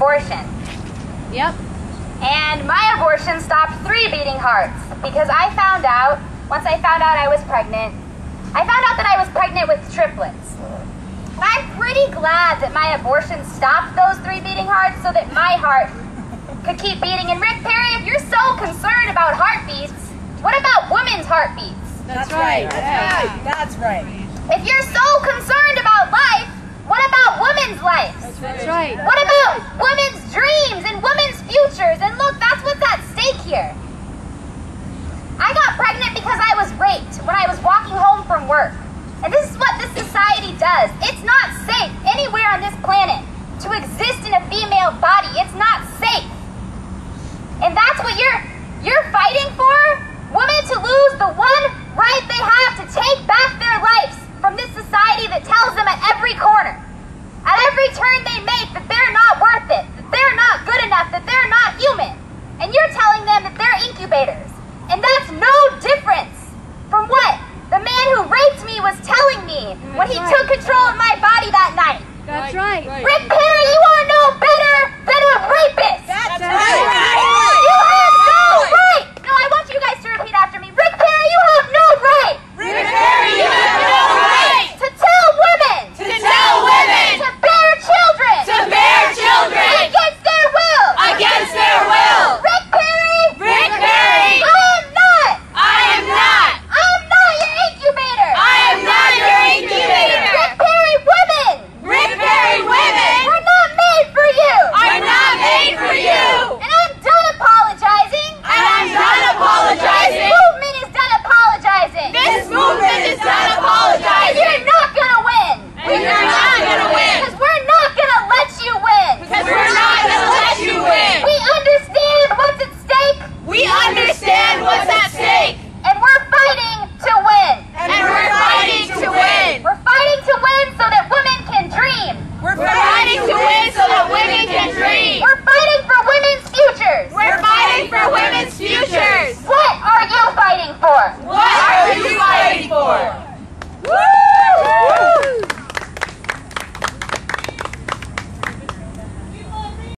abortion. Yep. And my abortion stopped three beating hearts because I found out, once I found out I was pregnant, I found out that I was pregnant with triplets. And I'm pretty glad that my abortion stopped those three beating hearts so that my heart could keep beating. And Rick Perry, if you're so concerned about heartbeats, what about women's heartbeats? That's, right. That's right. That's right. If you're so concerned about life, what about women's lives? That's right. What about women's dreams and women's futures? And look, that's what's at stake here. I got pregnant because I was raped when I was walking home from work. And this is what this society does. It's not safe anywhere on this planet to exist in a female body. It's not safe. And that's what you're you're fighting for? Women to lose the one right they have to take back their lives from this society that tells them at every corner, at every turn they make, that they're not worth it, that they're not good enough, that they're not human. And you're telling them that they're incubators. And that's no difference from what the man who raped me was telling me when he took control of my night. That's right. Rick